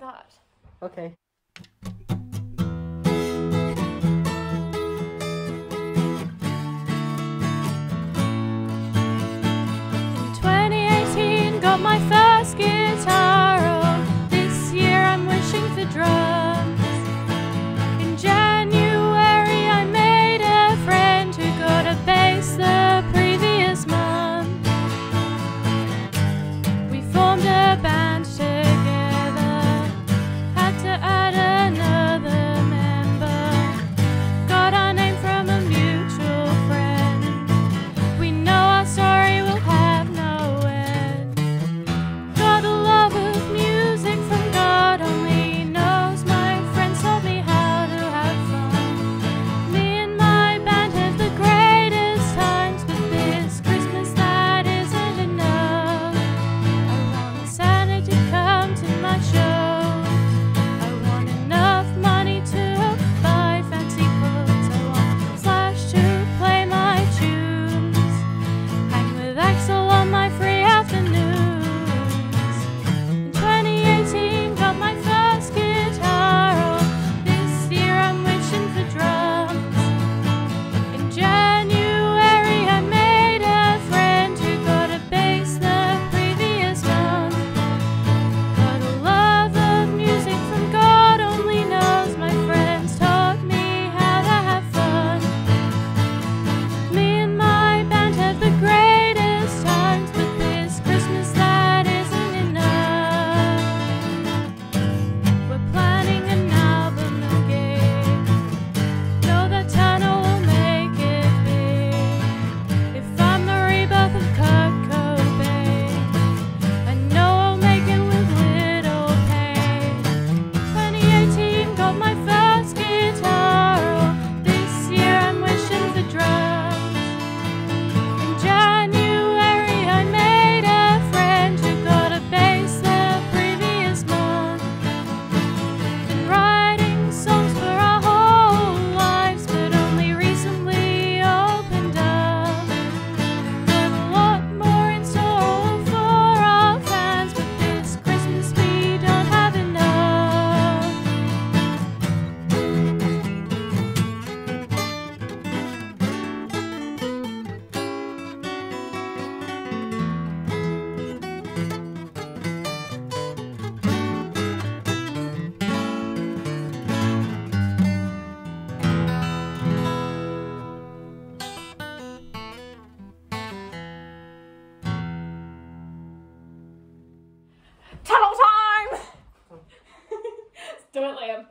like that. Okay. In 2018, got my Don't let him.